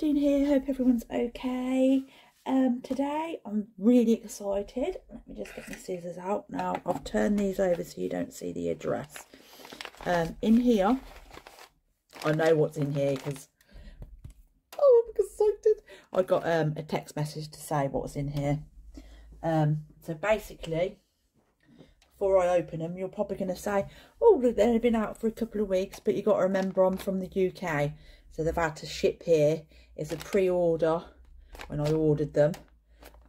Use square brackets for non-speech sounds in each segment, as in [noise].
Christine here. Hope everyone's okay. Um, today I'm really excited. Let me just get my scissors out now. I've turned these over so you don't see the address. Um, in here, I know what's in here because oh, I'm excited. I got um a text message to say what's in here. Um, so basically, before I open them, you're probably going to say, oh, they've been out for a couple of weeks, but you got to remember I'm from the UK. So they've had to ship here. It's a pre-order when I ordered them.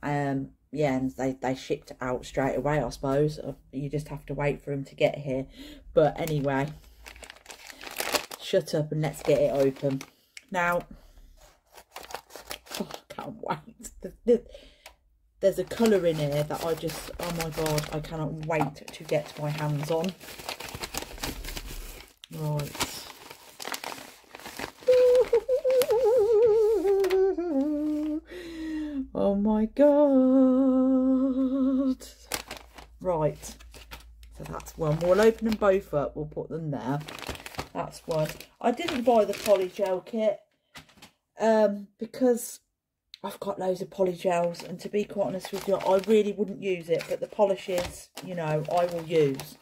Um, yeah, and they, they shipped out straight away, I suppose. Uh, you just have to wait for them to get here. But anyway, shut up and let's get it open. Now, oh, I can't wait. The, the, there's a colour in here that I just, oh my God, I cannot wait to get my hands on. Right. My God. Right. So that's one. We'll open them both up. We'll put them there. That's one. I didn't buy the polygel kit um, because I've got loads of polygels and to be quite honest with you, I really wouldn't use it. But the polishes, you know, I will use.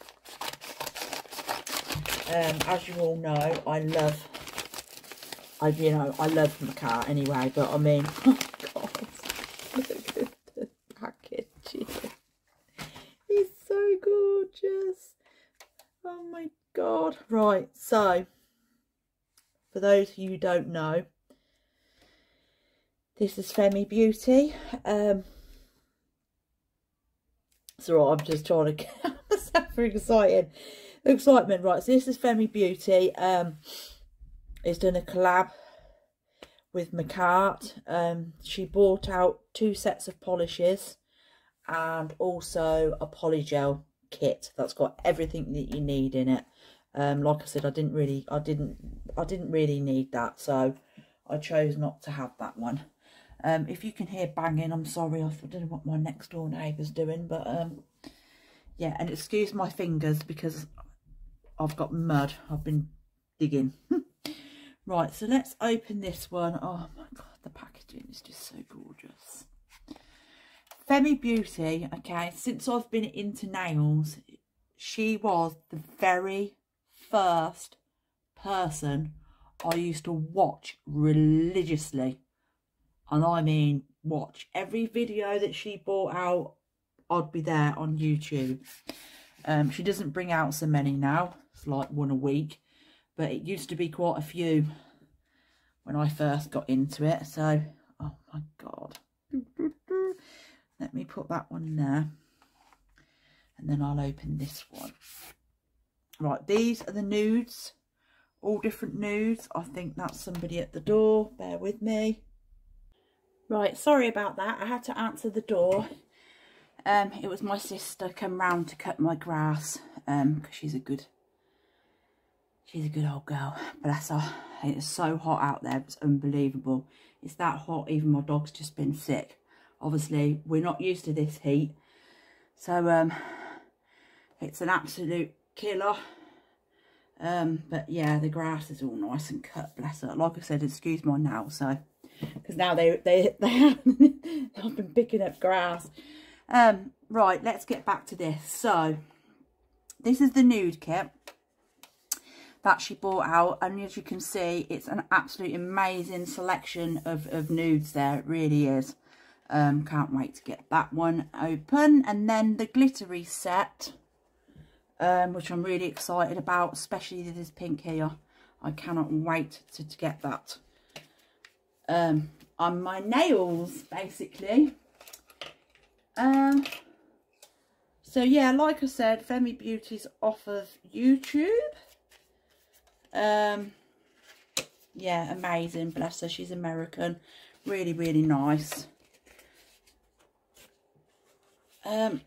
Um, as you all know, I love, I you know, I love Makartt anyway. But I mean, [laughs] oh God, look at the packaging. It's so gorgeous. Oh my God. Right, so, for those who don't know, this is Femi Beauty. Um, so I'm just trying to get [laughs] myself excited. Excitement, right. So this is Femi Beauty. Um, it's done a collab with Makartt. Um, she bought out two sets of polishes and also a polygel kit that's got everything that you need in it. Um, like I said, I didn't really, I didn't, I didn't really need that, so I chose not to have that one. Um, if you can hear banging, I'm sorry. I don't know what my next door neighbour's doing. But, um, yeah. And excuse my fingers because I've got mud. I've been digging. [laughs] right. So let's open this one. Oh, my God. The packaging is just so gorgeous. Femi Beauty. Okay. Since I've been into nails, she was the very first person I used to watch religiously and I mean watch every video that she brought out I'd be there on YouTube um, she doesn't bring out so many now it's like one a week but it used to be quite a few when I first got into it so oh my god [laughs] let me put that one there and then I'll open this one right these are the nudes all different nudes I think that's somebody at the door bear with me Right, sorry about that. I had to answer the door. Um, it was my sister come round to cut my grass um, because she's a good, she's a good old girl. Bless her. It's so hot out there. It's unbelievable. It's that hot. Even my dog's just been sick. Obviously, we're not used to this heat. So, um, it's an absolute killer. Um, but yeah, the grass is all nice and cut, bless her. Like I said, excuse my nails, so because now they they [laughs] they have been picking up grass. Um, right, let's get back to this. So this is the nude kit that she bought out and as you can see it's an absolute amazing selection of, of nudes there it really is um can't wait to get that one open and then the glittery set um which i'm really excited about especially this pink here i cannot wait to, to get that um, on my nails, basically. Um, so, yeah, like I said, Femi Beauty's off of YouTube. Um, yeah, amazing. Bless her. She's American. Really, really nice. Um,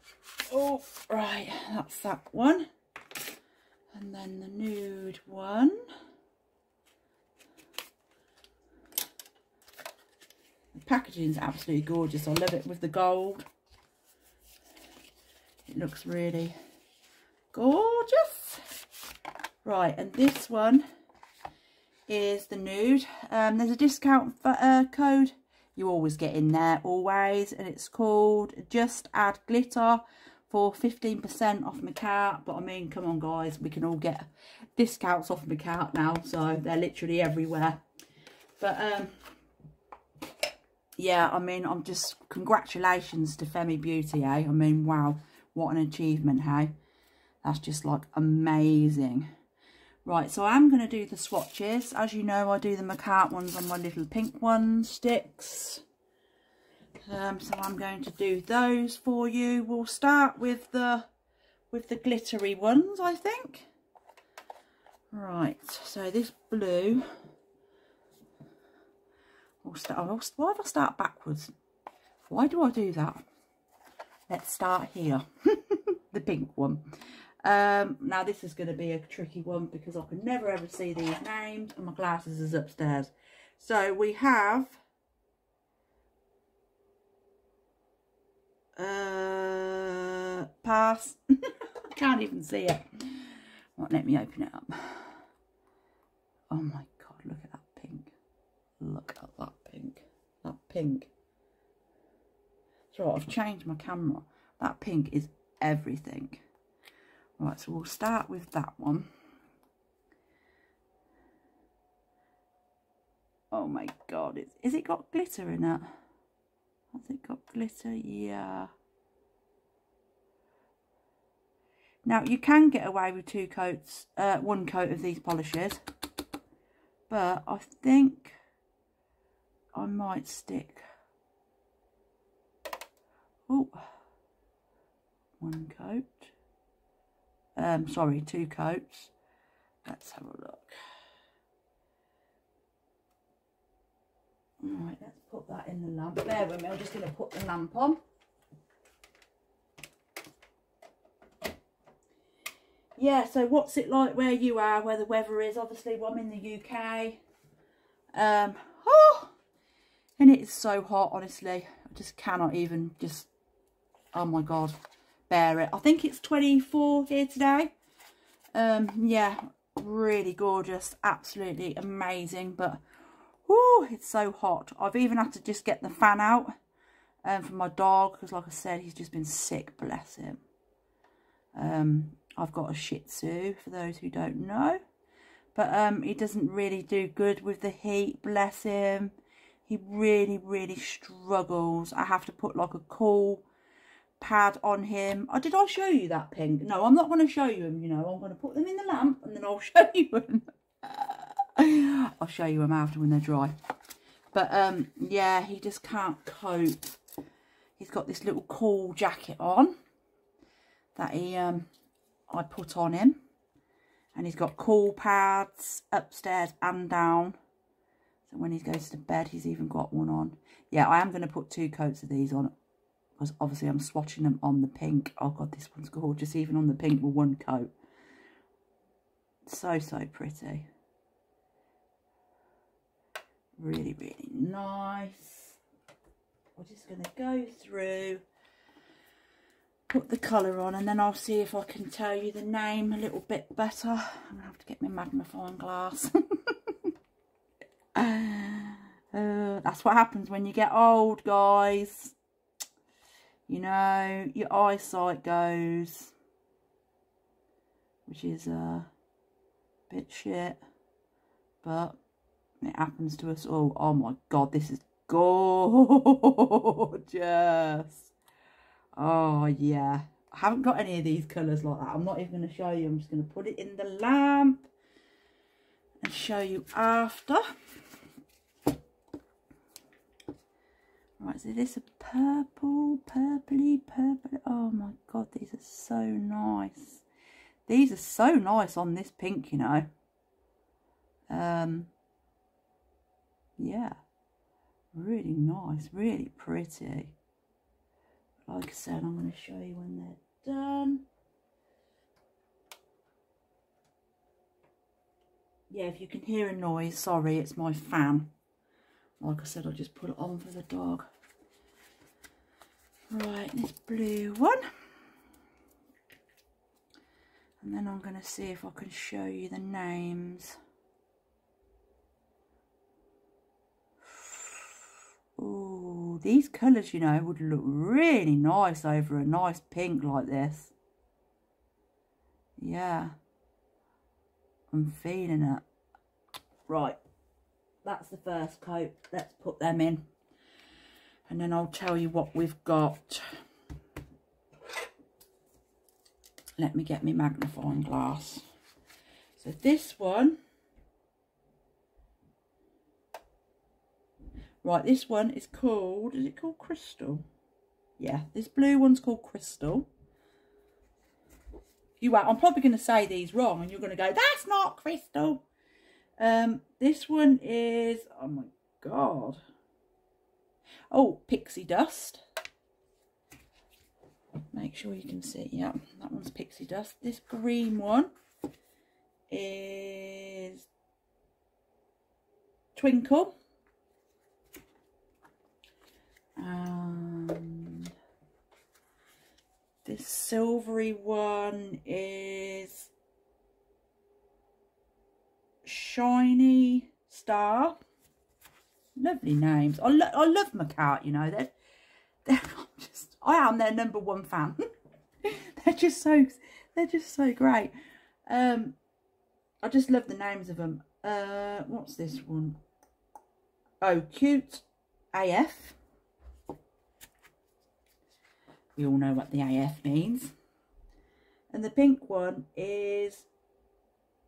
oh, right. That's that one. And then the nude one. packaging is absolutely gorgeous. I love it with the gold. It looks really gorgeous. Right, and this one is the nude. Um, there's a discount for, uh, code you always get in there, always. And it's called Just Add Glitter for 15% off Makartt. But I mean, come on guys, we can all get discounts off Makartt now. So they're literally everywhere. But um, yeah, I mean, I'm just, congratulations to Femi Beauty, eh? I mean, wow, what an achievement, hey? That's just like amazing. Right, so I'm going to do the swatches. As you know, I do the Makartt ones on my little pink one sticks. Um, so I'm going to do those for you. We'll start with the with the glittery ones, I think. Right, so this blue. I'll start, why do I start backwards? Why do I do that? Let's start here. [laughs] the pink one. Um, now this is going to be a tricky one because I can never ever see these names and my glasses is upstairs. So we have uh, pass. [laughs] Can't even see it. Let me open it up. Oh my god, look at that pink. Look at that pink. That pink. So I've changed my camera. That pink is everything. Right, so we'll start with that one. Oh my god, is, is it got glitter in it? Has it got glitter? Yeah. Now, you can get away with two coats, uh, one coat of these polishes. But I think I might stick. Oh, one coat um, sorry, two coats. Let's have a look. Right, let's put that in the lamp. Bear with me, I'm just going to put the lamp on. Yeah, so what's it like where you are, where the weather is? Obviously, well, I'm in the UK. Um, oh, and it is so hot, honestly. I just cannot even just, oh my God bear it. I think it's 24 here today. Um, yeah, really gorgeous. Absolutely amazing. But, whoo, it's so hot. I've even had to just get the fan out um, for my dog. Because, like I said, he's just been sick. Bless him. Um, I've got a Shih Tzu, for those who don't know. But um, he doesn't really do good with the heat. Bless him. He really, really struggles. I have to put like a cool pad on him. Oh, did I show you that pink? No, I'm not going to show you them, you know. I'm going to put them in the lamp and then I'll [laughs] show you them. I'll show you them after when they're dry. But, um, yeah, he just can't cope. He's got this little cool jacket on that he, um, I put on him. And he's got cool pads upstairs and down. So when he goes to bed, he's even got one on. Yeah, I am going to put two coats of these on because obviously I'm swatching them on the pink. Oh God, this one's gorgeous, even on the pink with one coat. So, so pretty. Really, really nice. We're just going to go through, put the colour on, and then I'll see if I can tell you the name a little bit better. I'm going to have to get my magnifying glass. [laughs] uh, that's what happens when you get old, guys you know, your eyesight goes, which is a bit shit, but it happens to us all. Oh my God, this is gorgeous. Oh yeah. I haven't got any of these colours like that. I'm not even going to show you. I'm just going to put it in the lamp and show you after. Right, so this a purple, purpley, purple. Oh my god, these are so nice. These are so nice on this pink, you know. Um, yeah, really nice, really pretty. Like I said, I'm going to show you when they're done. Yeah, if you can hear a noise, sorry, it's my fan. Like I said, I'll just put it on for the dog. Right, this blue one. And then I'm going to see if I can show you the names. Oh, these colours, you know, would look really nice over a nice pink like this. Yeah. I'm feeling it. Right. That's the first coat. Let's put them in. And then I'll tell you what we've got. Let me get my magnifying glass. So this one Right, this one is called, is it called Crystal? Yeah, this blue one's called Crystal. You are, I'm probably going to say these wrong and you're going to go, that's not Crystal. Um, this one is, oh my God. Oh, Pixie Dust. Make sure you can see, yeah, that one's Pixie Dust. This green one is Twinkle. And this silvery one is Shiny Star. Lovely names. I, lo I love Makartt, you know. They're, they're [laughs] just, I am their number one fan. [laughs] they're just so, they're just so great. Um, I just love the names of them. Uh, what's this one? Oh, Cute AF. We all know what the AF means. And the pink one is,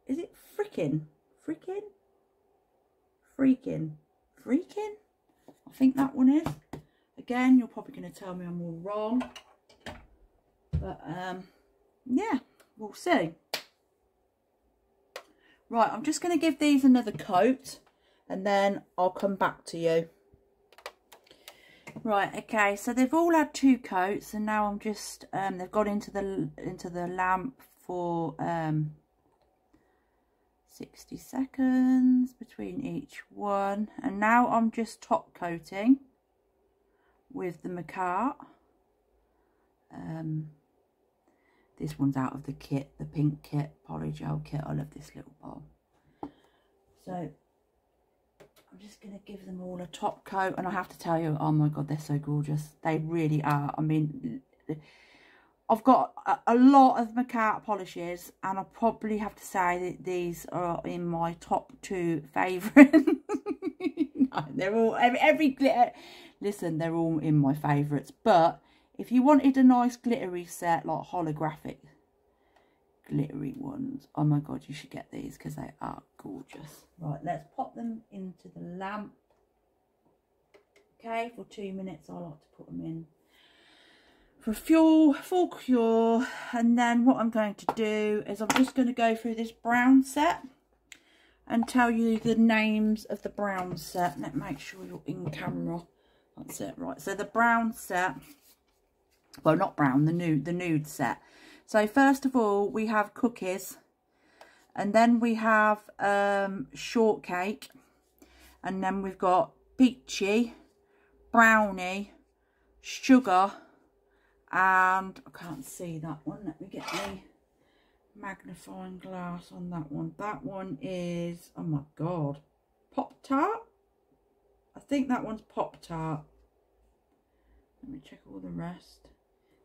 is it frickin'? Frickin'? Freaking. Freaking? I think that one is. Again, you're probably going to tell me I'm all wrong. But, um, yeah, we'll see. Right, I'm just going to give these another coat and then I'll come back to you. Right, okay, so they've all had two coats and now I'm just, um, they've got into the, into the lamp for, um, 60 seconds between each one. And now I'm just top coating with the Makartt. Um, this one's out of the kit, the pink kit, polygel kit. I love this little bowl. So I'm just going to give them all a top coat. And I have to tell you, oh my God, they're so gorgeous. They really are. I mean, I've got a, lot of Makartt polishes. And I probably have to say that these are in my top two favourite. [laughs] no, they're all, every, every glitter. Listen, they're all in my favourites. But if you wanted a nice glittery set, like holographic glittery ones. Oh my god, you should get these because they are gorgeous. Right, let's pop them into the lamp. Okay, for two minutes I like to put them in for fuel, full cure. And then what I'm going to do is I'm just going to go through this brown set and tell you the names of the brown set. Let me make sure you're in camera. That's it, right. So the brown set, well not brown, the nude, the nude set so first of all, we have cookies. And then we have um, shortcake. And then we've got peachy, brownie, sugar. And I can't see that one. Let me get the magnifying glass on that one. That one is, oh my God, Pop-Tart? I think that one's Pop-Tart. Let me check all the rest.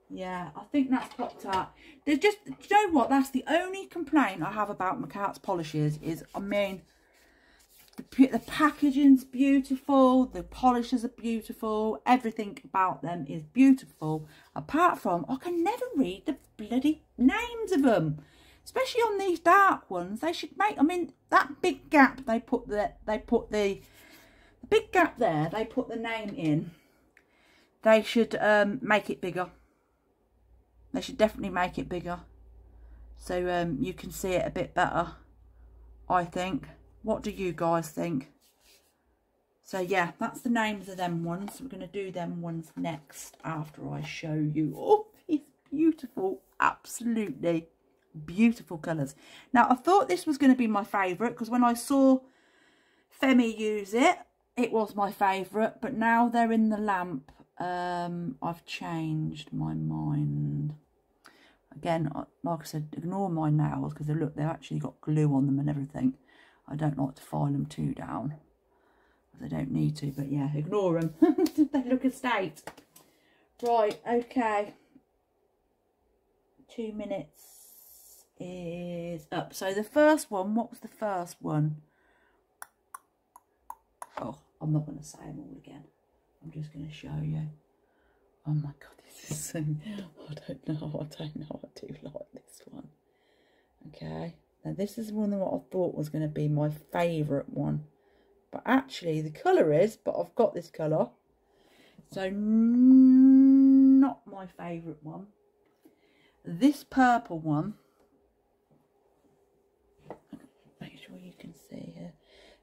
Yeah, I think that's popped up. There's just, you know what? That's the only complaint I have about Makartt's polishes is, I mean, the, the packaging's beautiful, the polishes are beautiful, everything about them is beautiful. Apart from, I can never read the bloody names of them. Especially on these dark ones. They should make, I mean, that big gap they put the, they put the, the big gap there, they put the name in. They should um, make it bigger they should definitely make it bigger. So um, you can see it a bit better, I think. What do you guys think? So yeah, that's the names of them ones. We're going to do them ones next after I show you. Oh, it's beautiful. Absolutely beautiful colours. Now, I thought this was going to be my favourite because when I saw Femi use it, it was my favourite. But now they're in the lamp um, I've changed my mind. Again, like I said, ignore my nails because they look, they've actually got glue on them and everything. I don't like to file them too down. They don't need to. But yeah, ignore them. [laughs] they look a state. Right, okay. Two minutes is up. So the first one, what was the first one? Oh, I'm not going to say them all again. I'm just going to show you. Oh my god, this is so... [laughs] I don't know, I don't know, I do like this one. Okay, now this is one of what I thought was going to be my favourite one. But actually the colour is, but I've got this colour. So not my favourite one. This purple one, make sure you can see here.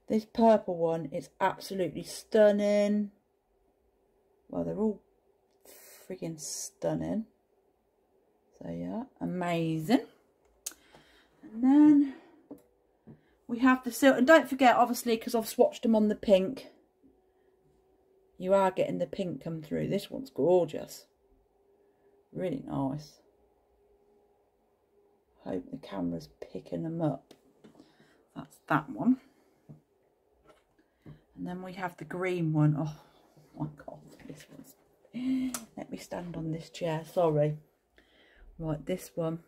This purple one is absolutely stunning. Well, they're all friggin' stunning. So yeah, amazing. And then we have the silk. And don't forget, obviously, because I've swatched them on the pink, you are getting the pink come through. This one's gorgeous. Really nice. Hope the camera's picking them up. That's that one. And then we have the green one. Oh my god, this one's... [gasps] Let me stand on this chair, sorry. Right, this one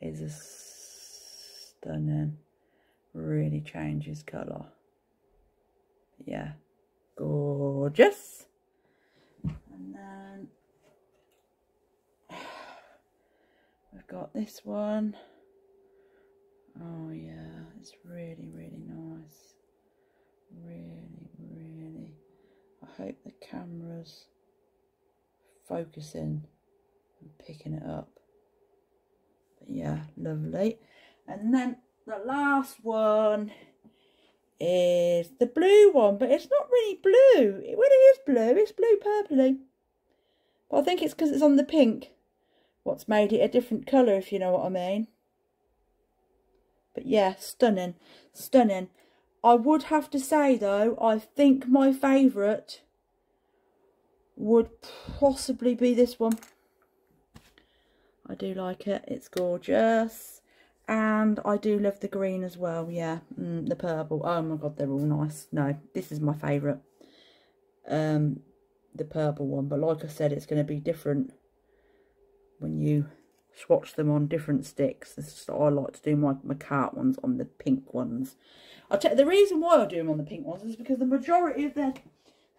is a stunning. Really changes colour. Yeah, gorgeous. And then [sighs] we've got this one. Oh yeah, it's really, really nice. Really, really. I hope the camera's focusing and picking it up. Yeah, lovely. And then the last one is the blue one, but it's not really blue. It really is blue. It's blue purpley. But I think it's because it's on the pink. What's made it a different colour, if you know what I mean. But yeah, stunning. Stunning. I would have to say, though, I think my favourite would possibly be this one. I do like it. It's gorgeous. And I do love the green as well. Yeah, mm, the purple. Oh my god, they're all nice. No, this is my favourite. Um, the purple one. But like I said, it's going to be different when you swatch them on different sticks. Is I like to do my, Makartt ones on the pink ones. I'll the reason why I do them on the pink ones is because the majority of their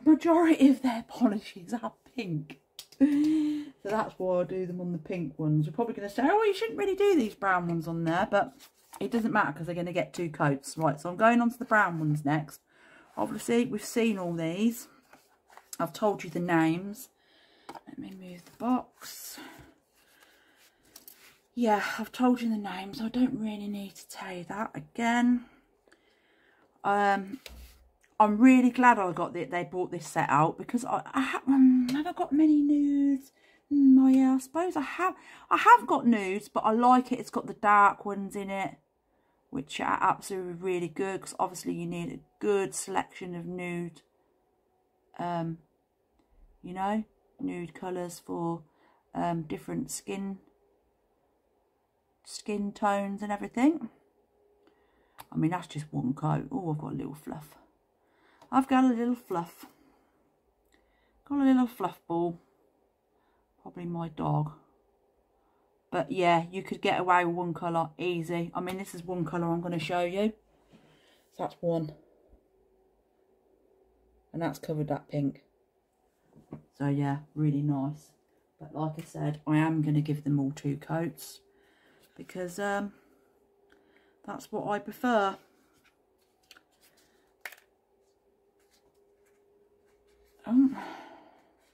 majority of their polishes are pink. [laughs] so that's why I do them on the pink ones. You're probably going to say, oh, you shouldn't really do these brown ones on there, but it doesn't matter because they're going to get two coats. Right, so I'm going on to the brown ones next. Obviously, we've seen all these. I've told you the names. Let me move the box. Yeah, I've told you the names. I don't really need to tell you that again. Um, I'm really glad I got that they brought this set out because I, I have um, never got many nudes. Mm, oh yeah, I suppose I have. I have got nudes, but I like it. It's got the dark ones in it, which are absolutely really good because obviously you need a good selection of nude. Um, you know, nude colours for um, different skin skin tones and everything. I mean, that's just one coat. Oh, I've got a little fluff. I've got a little fluff. Got a little fluff ball. Probably my dog. But yeah, you could get away with one colour easy. I mean, this is one colour I'm going to show you. So that's one. And that's covered that pink. So yeah, really nice. But like I said, I am going to give them all two coats. Because um, that's what I prefer. Um,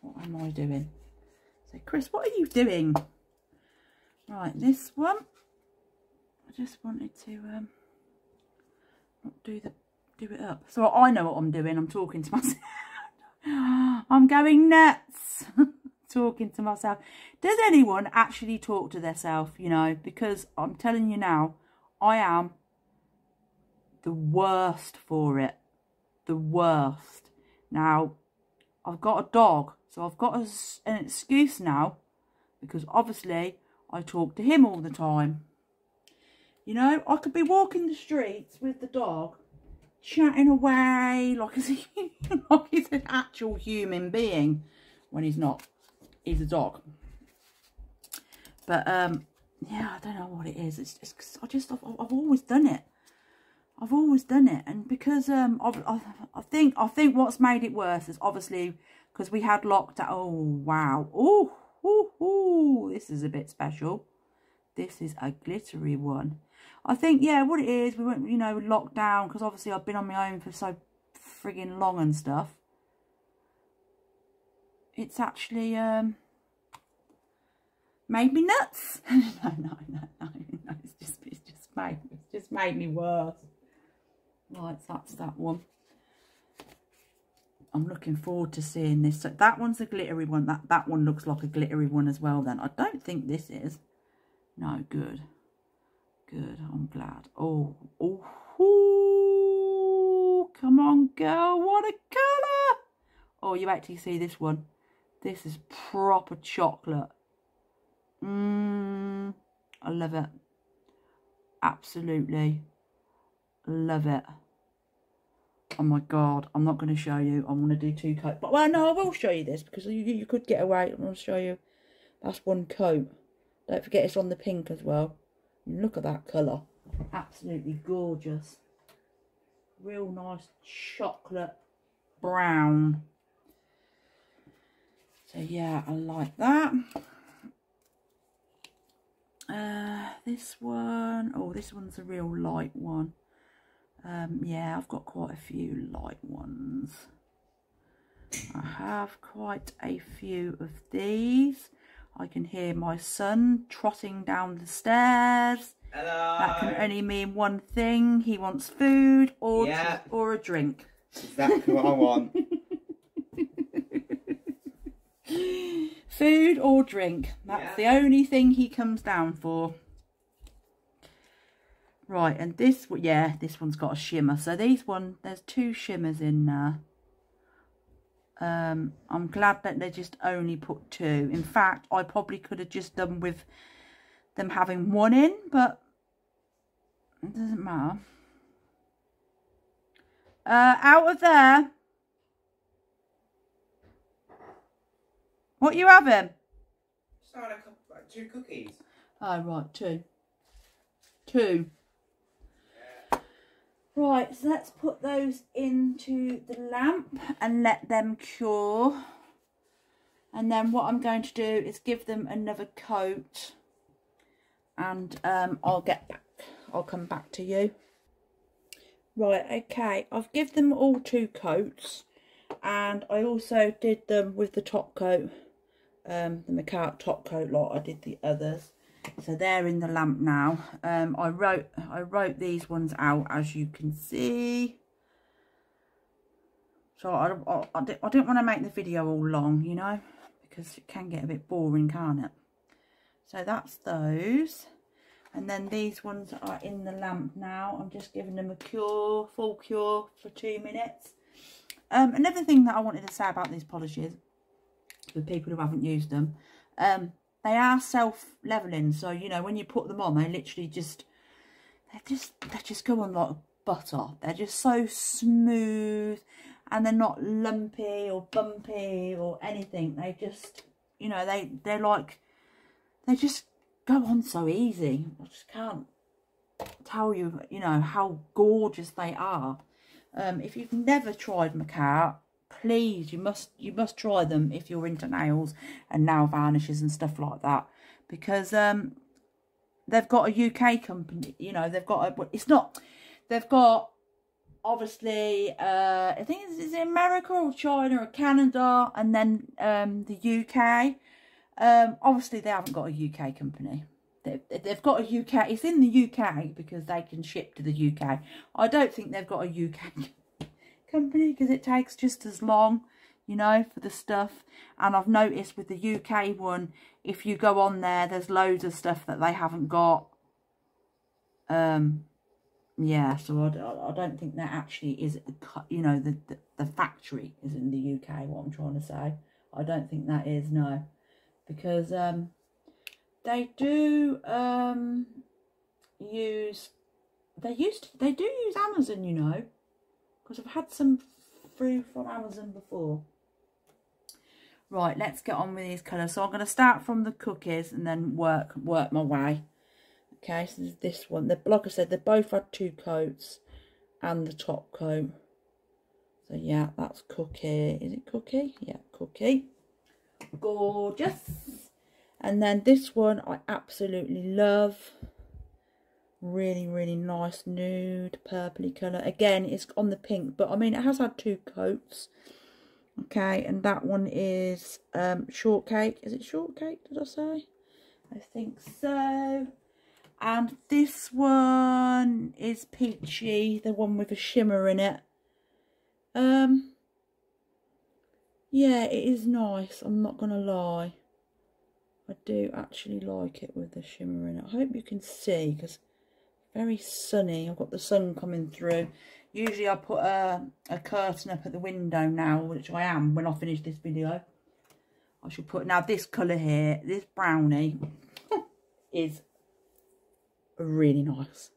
what am I doing? So, Chris, what are you doing? Right, this one. I just wanted to um, not do the do it up. So I know what I'm doing. I'm talking to myself. [laughs] I'm going nuts. [laughs] talking to myself. Does anyone actually talk to themselves, you know? Because I'm telling you now, I am the worst for it. The worst. Now, I've got a dog, so I've got a, an excuse now because obviously I talk to him all the time. You know, I could be walking the streets with the dog chatting away like he's, [laughs] like he's an actual human being when he's not. He's a dog. But, um, yeah, I don't know what it is. It's just, I just, I've, I've always done it. I've always done it. And because, um, I, I think, I think what's made it worse is obviously because we had locked out. Oh, wow. Oh, oh, this is a bit special. This is a glittery one. I think, yeah, what it is, we went, you know, locked down because obviously I've been on my own for so frigging long and stuff. It's actually um, made me nuts. [laughs] no, no, no, no, no, it's just, it's just made, it's just made me worse. That's that one. I'm looking forward to seeing this. So that one's a glittery one. That, that one looks like a glittery one as well then. I don't think this is. No, good. Good, I'm glad. Oh, oh, ooh, come on, girl. What a colour. Oh, you actually see this one. This is proper chocolate. Mmm, I love it. Absolutely love it. Oh my god, I'm not going to show you. I'm going to do two coats. But, well, no, I will show you this because you, you could get away. I'm going to show you. That's one coat. Don't forget it's on the pink as well. look at that colour. Absolutely gorgeous. Real nice chocolate brown. So yeah, I like that. Uh, this one, oh, this one's a real light one. Um, yeah, I've got quite a few light ones. I have quite a few of these. I can hear my son trotting down the stairs. Hello. That can only mean one thing. He wants food or yeah. or a drink. Exactly what I want. [laughs] food or drink. That's yeah. the only thing he comes down for. Right, and this, yeah, this one's got a shimmer. So these one, there's two shimmers in there. Um, I'm glad that they just only put two. In fact, I probably could have just done with them having one in, but it doesn't matter. Uh, out of there. What you having? Just a couple, like two cookies. Oh, right, two. Two. Right, so let's put those into the lamp and let them cure. And then what I'm going to do is give them another coat. And um, I'll get back. I'll come back to you. Right, okay. I've given them all two coats. And I also did them with the top coat. Um, the Makartt top coat lot. I did the others so they're in the lamp now. Um, i wrote i wrote these ones out as you can see. So i i, I, didn't want to make the video all long you know because it can get a bit boring can't it? So that's those. And then these ones are in the lamp now. I'm just giving them a cure full cure for two minutes. Um, another thing that i wanted to say about these polishes for people who haven't used them um, they are self-leveling. So, you know, when you put them on, they literally just, they just, they just go on like butter. They're just so smooth and they're not lumpy or bumpy or anything. They just, you know, they, they're like, they just go on so easy. I just can't tell you, you know, how gorgeous they are. Um, if you've never tried Makartt, please you must you must try them if you're into nails and nail varnishes and stuff like that. Because um they've got a UK company you know they've got a it's not they've got obviously uh I think it's, it's America or China or Canada and then um the UK um obviously they haven't got a UK company. They've, they've got a UK, it's in the UK because they can ship to the UK. I don't think they've got a UK company because it takes just as long you know for the stuff. And I've noticed with the UK one if you go on there there's loads of stuff that they haven't got. Um yeah so I, I don't think that actually is you know the, the, the factory is in the UK what I'm trying to say. I don't think that is no. Because um they do um use they used they do use Amazon you know because I've had some through from Amazon before. Right, let's get on with these colours. So I'm going to start from the cookies and then work work my way. Okay, so there's this one. The like I said, they both had two coats and the top coat. So yeah, that's cookie. Is it cookie? Yeah, cookie. Gorgeous. And then this one I absolutely love. Really, really nice nude purpley colour. Again, it's on the pink, but I mean, it has had two coats. Okay, and that one is um, shortcake. Is it shortcake, did I say? I think so. And this one is peachy, the one with a shimmer in it. Um, yeah, it is nice. I'm not to lie. I do actually like it with the shimmer in it. I hope you can see because very sunny. I've got the sun coming through. Usually I put a, a curtain up at the window now, which I am when I finish this video. I should put, now this colour here, this brownie [laughs] is really nice.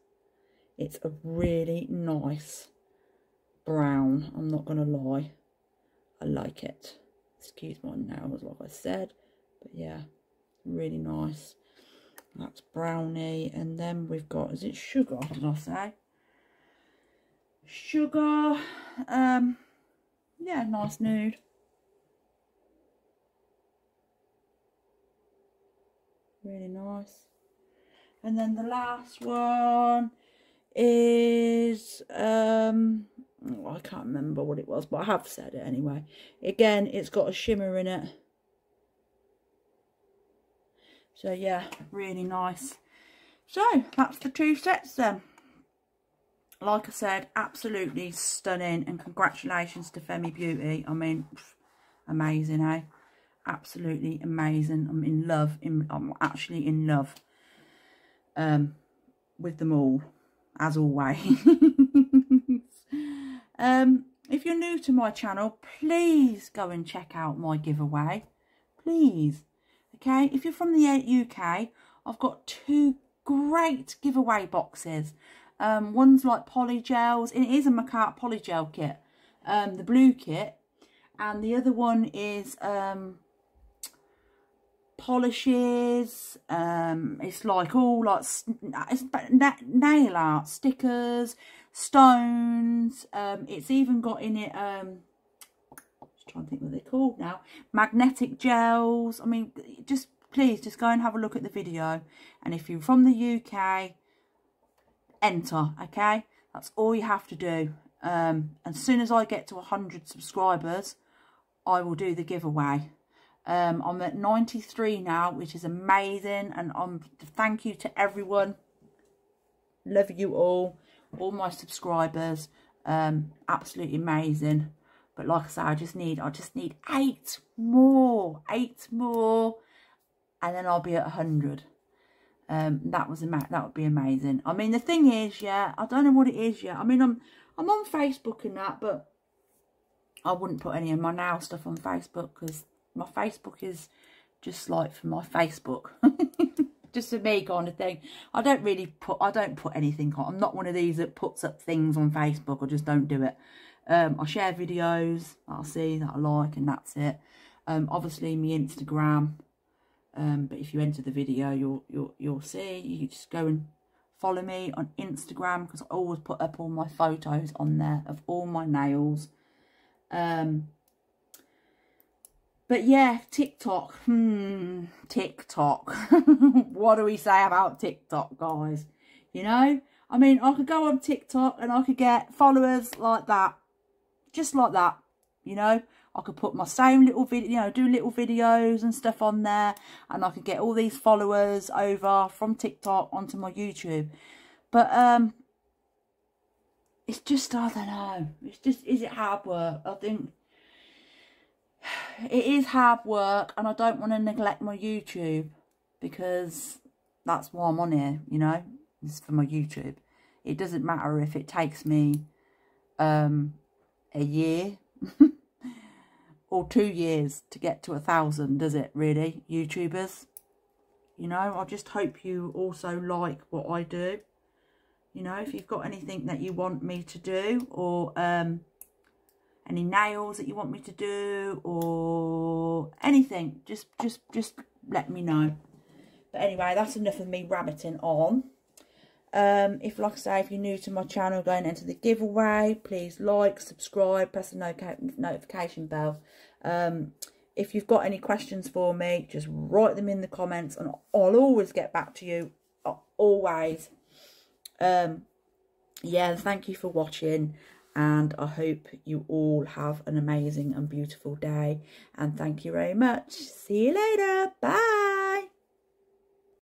It's a really nice brown, I'm not going to lie. I like it. Excuse my nails, like I said. But yeah, really nice. That's brownie. And then we've got, is it sugar, did I say? Sugar. Um, yeah, nice nude. Really nice. And then the last one is, um, oh, I can't remember what it was, but I have said it anyway. Again, it's got a shimmer in it. So yeah, really nice. So that's the two sets then. Like I said, absolutely stunning and congratulations to Femi Beauty. I mean, amazing, eh? Absolutely amazing. I'm in love. In, I'm actually in love um, with them all, as always. [laughs] um, if you're new to my channel, please go and check out my giveaway. Please. Okay, if you're from the UK, I've got two great giveaway boxes. Um, one's like polygels, it is a Makartt polygel kit, um, the blue kit, and the other one is um, polishes. Um, it's like all like it's nail art, stickers, stones. Um, it's even got in it um, trying to think what they're called now. Magnetic gels. I mean, just please, just go and have a look at the video. And if you're from the UK, enter, okay? That's all you have to do. Um, as soon as I get to 100 subscribers, I will do the giveaway. Um, I'm at 93 now, which is amazing. And I'm thank you to everyone. Love you all, all my subscribers. Um, absolutely amazing. But like I say, I just need, I just need eight more, eight more, and then I'll be at 100. Um, that was a that would be amazing. I mean, the thing is, yeah, I don't know what it is yet. I mean, I'm I'm on Facebook and that, but I wouldn't put any of my now stuff on Facebook because my Facebook is just like for my Facebook. [laughs] just for me kind of thing. I don't really put, I don't put anything on. I'm not one of these that puts up things on Facebook. I just don't do it. Um, I share videos that I see that I like and that's it. Um, obviously my Instagram. Um, but if you enter the video, you'll you'll you'll see. You just go and follow me on Instagram because I always put up all my photos on there of all my nails. Um, but yeah, TikTok. Hmm, TikTok. [laughs] what do we say about TikTok, guys? You know, I mean, I could go on TikTok and I could get followers like that just like that, you know. I could put my same little video, you know, do little videos and stuff on there and I could get all these followers over from TikTok onto my YouTube. But, um, it's just, I don't know, it's just, is it hard work? I think [sighs] it is hard work and I don't want to neglect my YouTube because that's why I'm on here, you know, it's for my YouTube. It doesn't matter if it takes me, um, a year [laughs] or two years to get to a thousand, does it really, YouTubers? You know, I just hope you also like what I do. You know, if you've got anything that you want me to do or um, any nails that you want me to do or anything, just, just, just let me know. But anyway, that's enough of me rabbiting on. Um, if, like I say, if you're new to my channel, going into the giveaway, please like, subscribe, press the notification bell. Um, if you've got any questions for me, just write them in the comments and I'll always get back to you. Always. Um, yeah, thank you for watching and I hope you all have an amazing and beautiful day. And thank you very much. See you later. Bye.